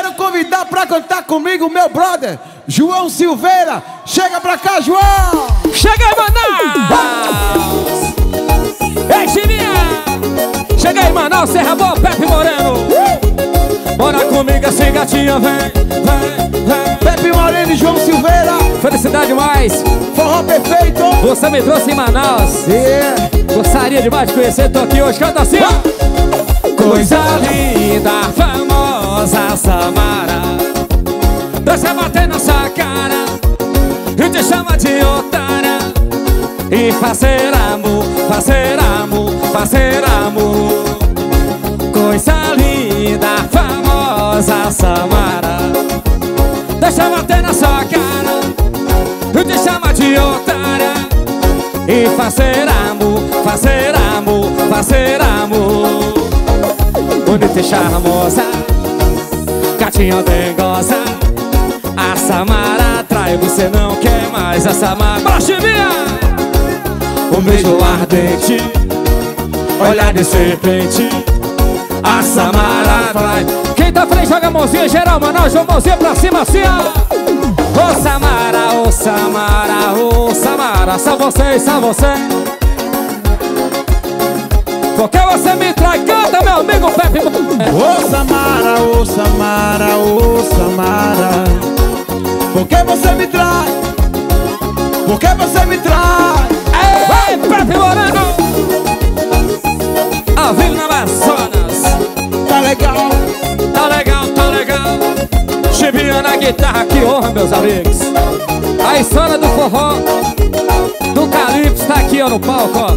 Quero convidar pra cantar comigo meu brother, João Silveira. Chega pra cá, João! Chega aí, Manaus! Ei, Chirinha! Chega aí, Manaus, Serra Boa, Pepe Moreno! Bora comigo assim, gatinha, vem, vem, vem! Pepe Moreno e João Silveira, Felicidade mais! forró perfeito! Você me trouxe em Manaus! Yeah. Gostaria demais de conhecer, tô aqui hoje, canta assim! Coisa linda, E fazer amor, fazer amor, fazer amor. Coisa linda, famosa Samara. Deixa bater na sua cara E te chama de otária. E fazer amor, fazer amor, fazer amor. Bonita e charmosa Gatinha dengosa A Samara atrai, você não quer mais. A Samara Baixe minha! Um beijo ardente Olhar de serpente. A Samara atrai Quem tá frente joga a mãozinha geral, Manaus Joga a mãozinha pra cima assim, ó. Ô Samara, ô Samara, ô Samara. Só você, só você. Porque você me trai, canta meu amigo Pepe. Ô Samara, ô Samara, ô Samara. Por que você me trai? Por que você me trai? Meus amigos. A história do forró Do Calypso tá aqui ó no palco ó.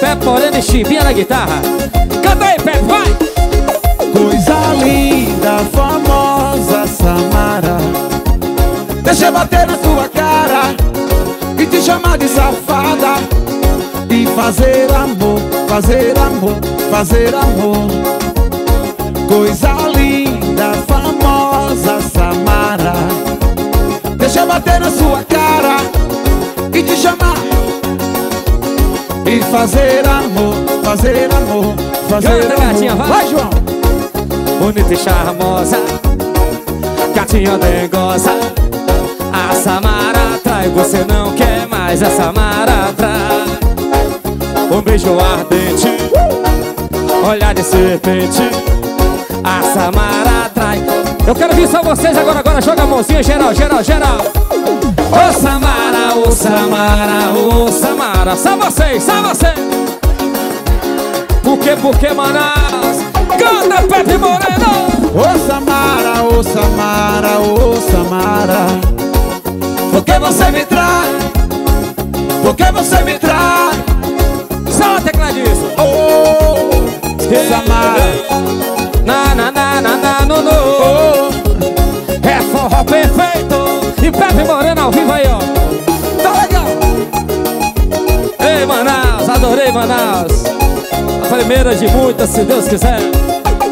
Pepe Moreno e Chibinha na guitarra. Canta aí Pepe, vai! Coisa linda, famosa Samara. Deixa eu bater na tua cara E te chamar de safada. E fazer amor, fazer amor, fazer amor. Coisa bater na sua cara E te chamar E fazer amor, fazer amor, fazer Canta, amor gatinha, vai. Vai, João! Bonita e charmosa Gatinha dengosa A Samara atrai Você não quer mais a Samara atrai Um beijo ardente Olhar de serpente A Samara Eu quero ver só vocês agora, agora Joga a mãozinha geral, geral, geral Ô Samara, ô Samara, ô Samara Só vocês, só vocês Por que, por que, Manaus? Canta, Pepe Moreno! Ô Samara, ô Samara, ô Samara Por que você me trai? Por que você me trai? Adorei Manaus. A primeira de muitas, se Deus quiser.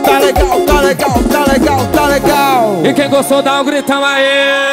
Tá legal, tá legal, tá legal, tá legal. E quem gostou dá um gritão aí